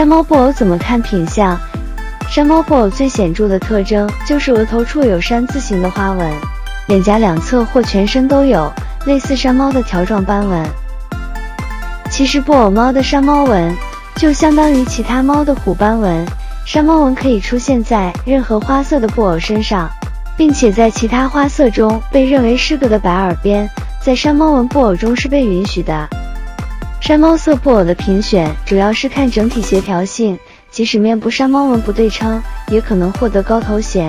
山猫布偶怎么看品相？山猫布偶最显著的特征就是额头处有山字形的花纹，脸颊两侧或全身都有类似山猫的条状斑纹。其实布偶猫的山猫纹就相当于其他猫的虎斑纹，山猫纹可以出现在任何花色的布偶身上，并且在其他花色中被认为失格的白耳边，在山猫纹布偶中是被允许的。山猫色布偶的评选主要是看整体协调性，即使面部山猫纹不对称，也可能获得高头衔。